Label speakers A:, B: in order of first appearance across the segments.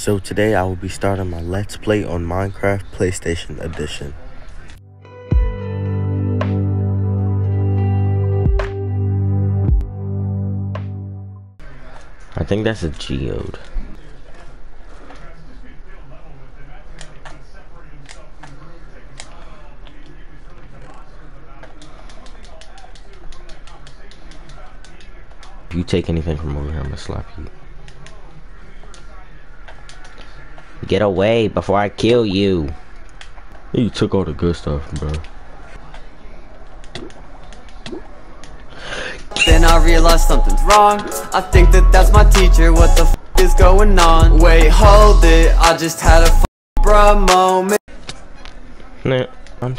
A: So today I will be starting my Let's Play on Minecraft PlayStation Edition. I think that's a geode. If you take anything from over here, I'm gonna slap you. Get away before I kill you. You took all the good stuff, bro.
B: Then I realized something's wrong I think that that's my teacher, what the f is going on? Wait, hold it, I just had a f bruh moment
A: Nah, I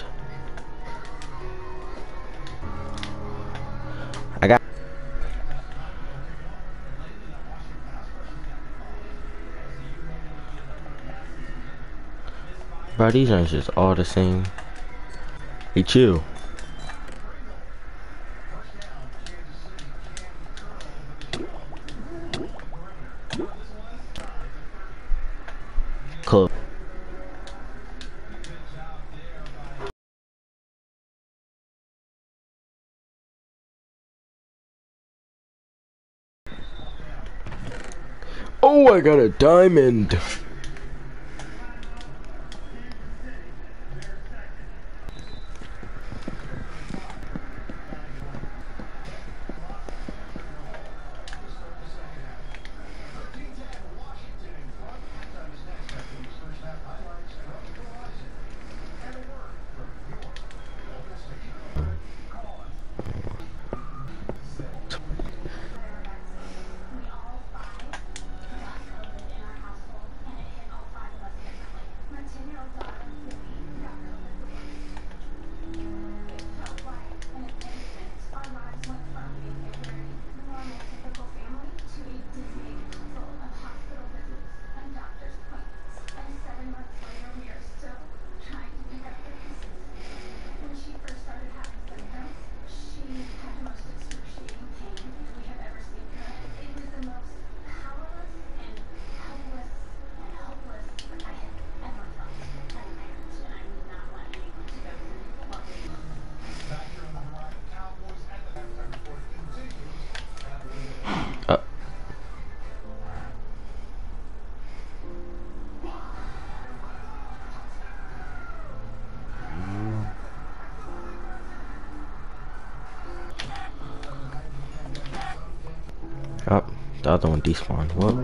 A: Bro, these aren't just all the same. Hey, chill. Oh, I got a diamond. Oh, the other one despawned. What?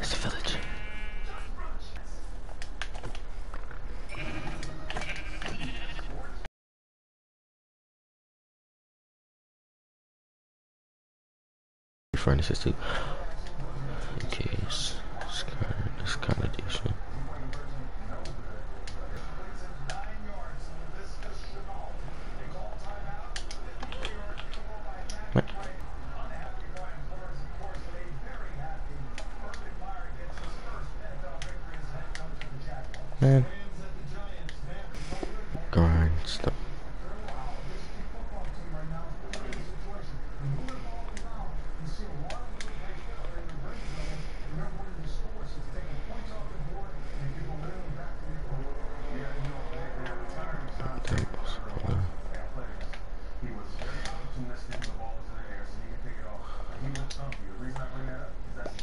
A: It's the village. Furnaces too. Okay, it's, it's kind of, it's kind of decent. What? Man. Grind stuff.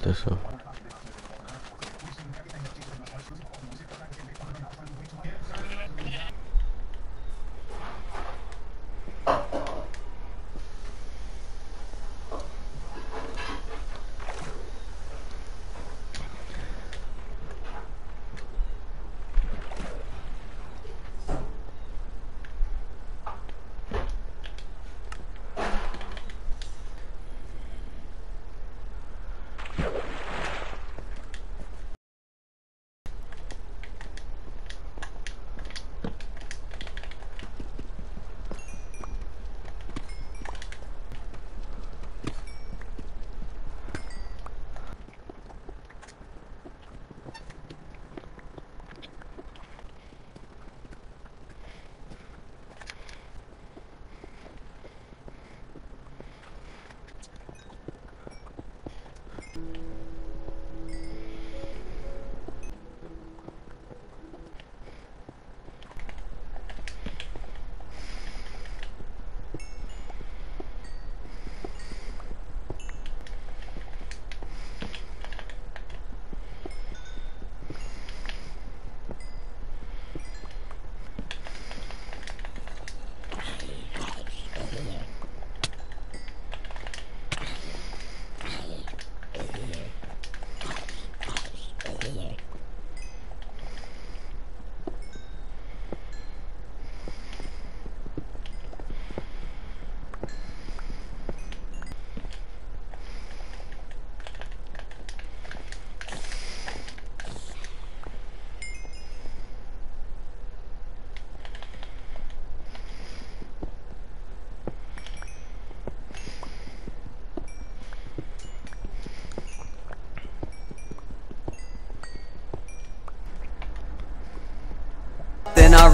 A: This up.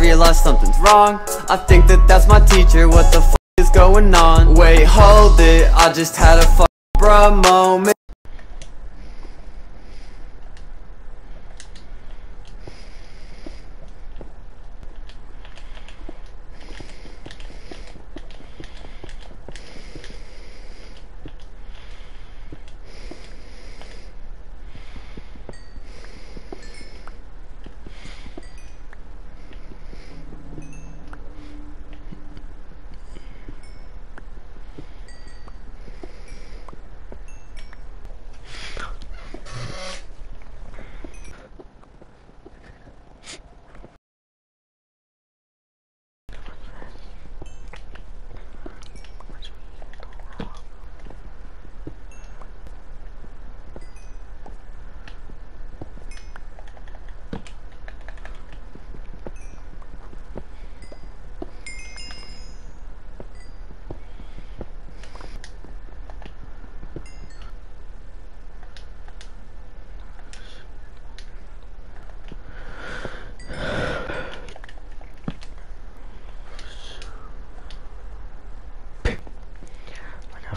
B: Realize something's wrong. I think that that's my teacher, what the f is going on? Wait, hold it, I just had a bruh moment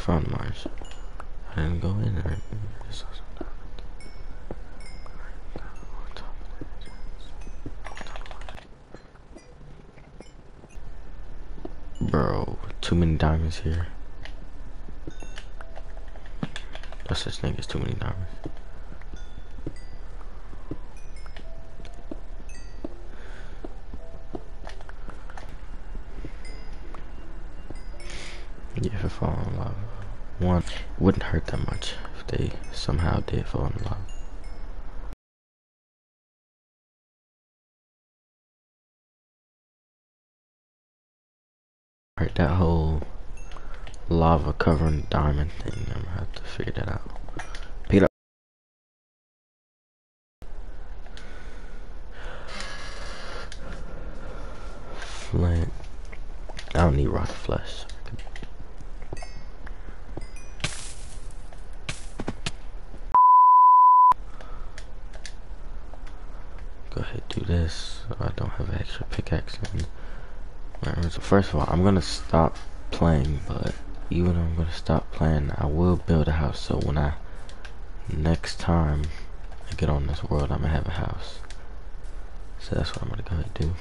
C: found Mars. I didn't go in there. Bro, too many diamonds here. No such thing as too many diamonds. Yeah, if it fall in love, One, wouldn't hurt that much if they somehow did fall in love. Alright, that whole lava covering diamond thing, I'm gonna have to figure that out. Up. Flint. I don't need rock flesh. Go ahead, do this. I don't have an extra pickaxe. And so first of all, I'm gonna stop playing, but even though I'm gonna stop playing, I will build a house. So when I next time I get on this world, I'm gonna have a house. So that's what I'm gonna go ahead and do.